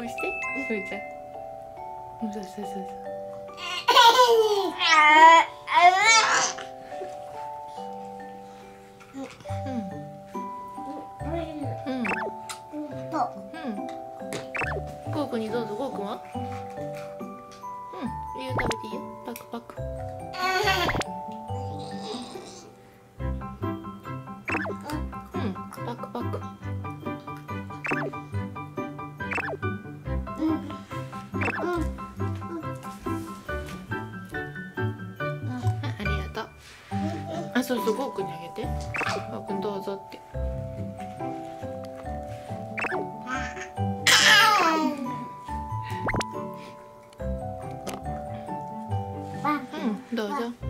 ぶしてふーちゃん。うんそうそうそう。そうん。うん。うん。ゴーくにどうぞゴーくん。はうん。いいよ食べていいよパクパクあそうそうゴーくんにあげて。ゴーくんどうぞって。うんどうぞ。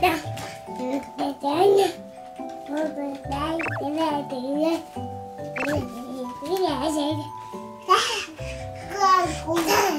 cho bé bé nha bé bé bé bé bé tự nhiên cái này sẽ con cũng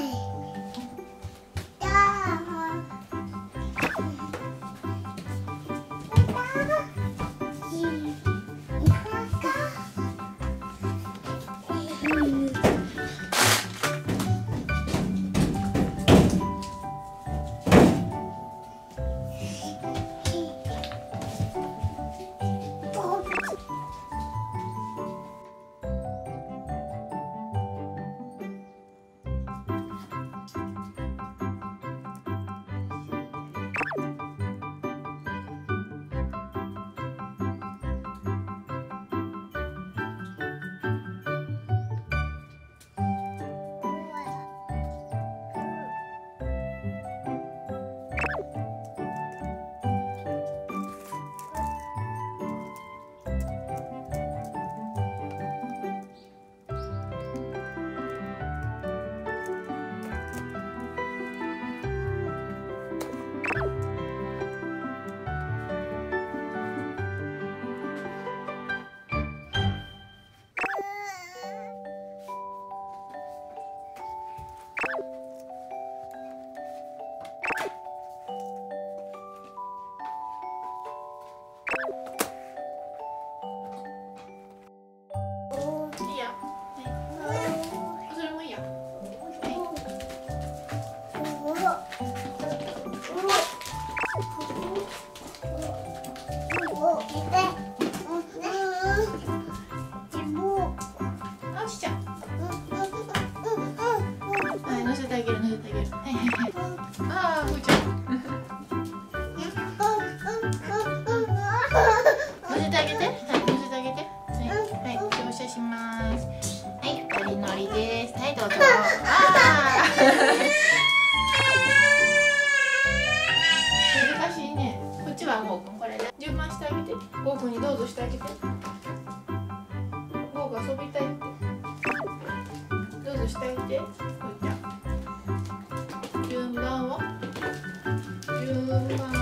이제 보자. 유마워. 유마.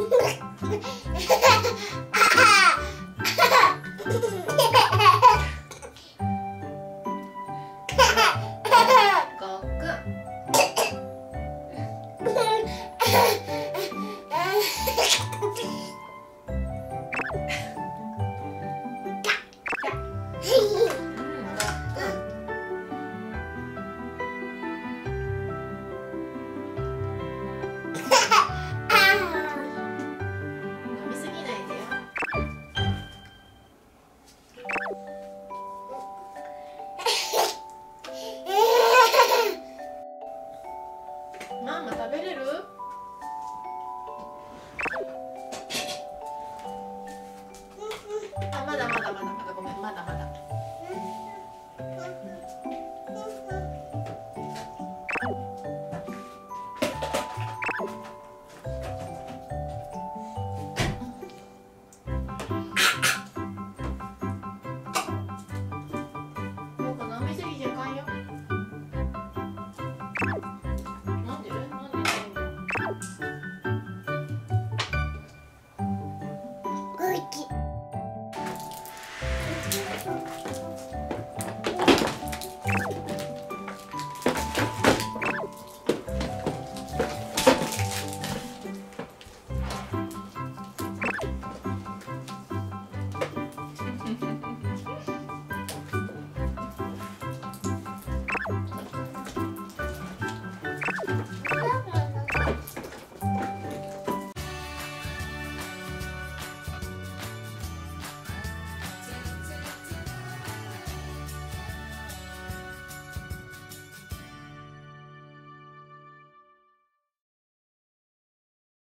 ハハハハ! one